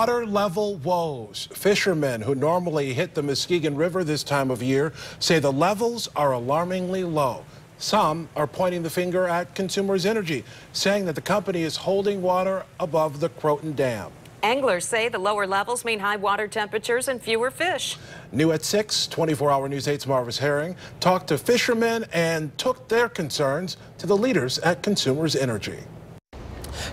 Water level woes. Fishermen who normally hit the Muskegon River this time of year say the levels are alarmingly low. Some are pointing the finger at Consumers Energy, saying that the company is holding water above the Croton Dam. Anglers say the lower levels mean high water temperatures and fewer fish. New at 6, 24-hour News 8's Marvis Herring talked to fishermen and took their concerns to the leaders at Consumers Energy.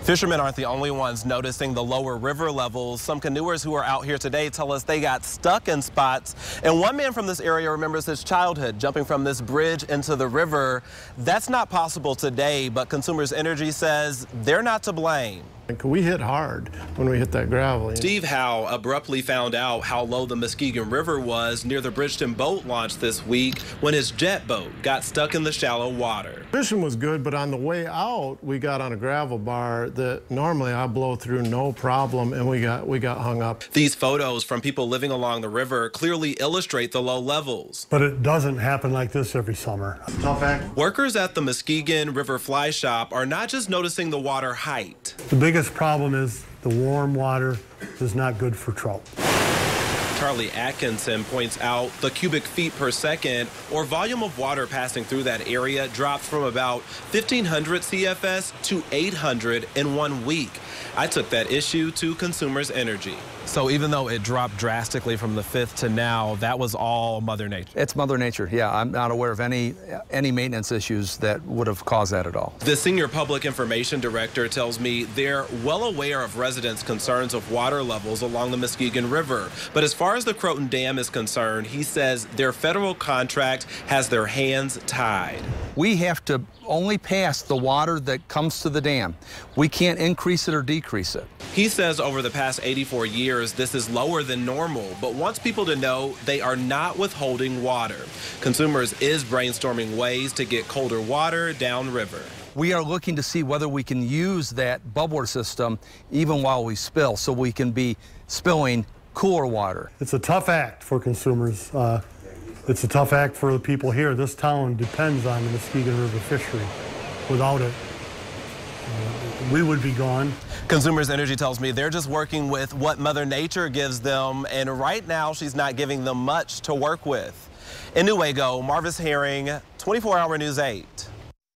Fishermen aren't the only ones noticing the lower river levels. Some canoers who are out here today tell us they got stuck in spots. And one man from this area remembers his childhood jumping from this bridge into the river. That's not possible today, but Consumers Energy says they're not to blame. We hit hard when we hit that gravel. Steve Howe abruptly found out how low the Muskegon River was near the Bridgeton boat launch this week when his jet boat got stuck in the shallow water. Fishing was good, but on the way out, we got on a gravel bar that normally I blow through no problem, and we got we got hung up. These photos from people living along the river clearly illustrate the low levels. But it doesn't happen like this every summer. Workers at the Muskegon River Fly Shop are not just noticing the water height. The biggest problem is the warm water is not good for trout. Charlie Atkinson points out the cubic feet per second or volume of water passing through that area dropped from about 1500 CFS to 800 in one week. I took that issue to Consumers Energy. So even though it dropped drastically from the 5th to now, that was all Mother Nature? It's Mother Nature, yeah. I'm not aware of any any maintenance issues that would have caused that at all. The Senior Public Information Director tells me they're well aware of residents' concerns of water levels along the Muskegon River. But as far as the Croton Dam is concerned, he says their federal contract has their hands tied. We have to only pass the water that comes to the dam. We can't increase it or decrease it. He says over the past 84 years, this is lower than normal, but wants people to know they are not withholding water. Consumers is brainstorming ways to get colder water downriver. We are looking to see whether we can use that bubbler system even while we spill so we can be spilling cooler water. It's a tough act for consumers. Uh, it's a tough act for the people here. This town depends on the Muskegon River fishery. Without it, uh, we would be gone. Consumers Energy tells me they're just working with what Mother Nature gives them, and right now she's not giving them much to work with. In Newaygo, Marvis Herring, 24 Hour News 8.